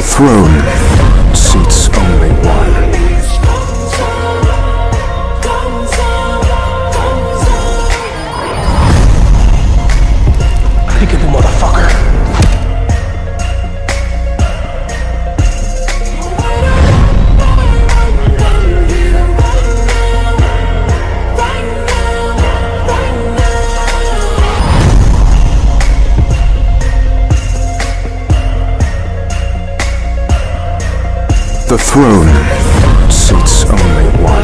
The throne seats only one. The throne seats only one.